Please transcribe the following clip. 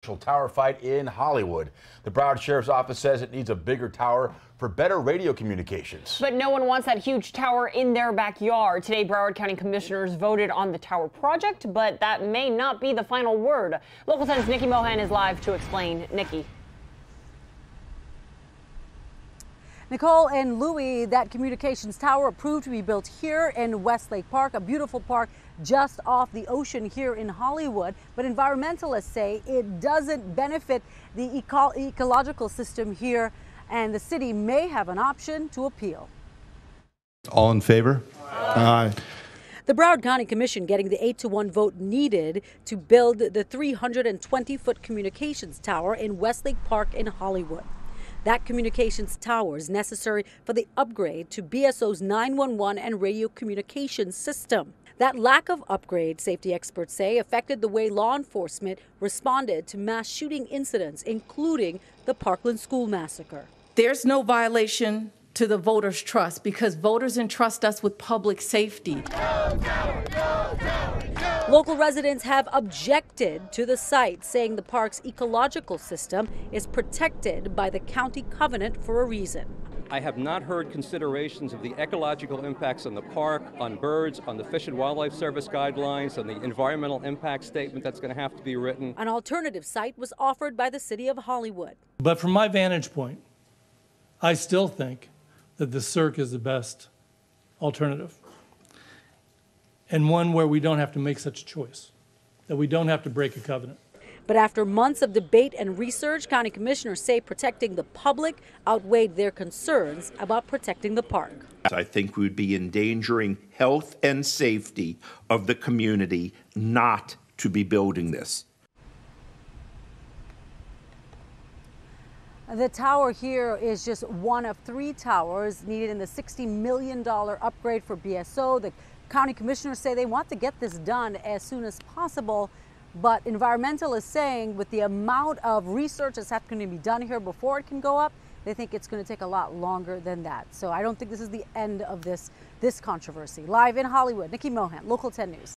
tower fight in Hollywood. The Broward Sheriff's Office says it needs a bigger tower for better radio communications. But no one wants that huge tower in their backyard. Today, Broward County Commissioners voted on the tower project, but that may not be the final word. Local 10's Nikki Mohan is live to explain. Nikki. Nicole and Louie, that communications tower approved to be built here in West Lake Park, a beautiful park just off the ocean here in Hollywood. But environmentalists say it doesn't benefit the eco ecological system here, and the city may have an option to appeal. All in favor? Aye. The Broward County Commission getting the 8 to 1 vote needed to build the 320 foot communications tower in West Lake Park in Hollywood. That communications tower is necessary for the upgrade to BSO's 911 and radio communications system. That lack of upgrade, safety experts say, affected the way law enforcement responded to mass shooting incidents, including the Parkland school massacre. There's no violation to the voters' trust because voters entrust us with public safety. Local residents have objected to the site, saying the park's ecological system is protected by the county covenant for a reason. I have not heard considerations of the ecological impacts on the park, on birds, on the Fish and Wildlife Service guidelines, on the environmental impact statement that's going to have to be written. An alternative site was offered by the city of Hollywood. But from my vantage point, I still think that the Cirque is the best alternative and one where we don't have to make such a choice, that we don't have to break a covenant. But after months of debate and research, county commissioners say protecting the public outweighed their concerns about protecting the park. I think we would be endangering health and safety of the community not to be building this. The tower here is just one of three towers needed in the $60 million upgrade for BSO. The County commissioners say they want to get this done as soon as possible, but environmentalists saying with the amount of research that's going to be done here before it can go up, they think it's going to take a lot longer than that. So I don't think this is the end of this, this controversy. Live in Hollywood, Nikki Mohan, Local 10 News.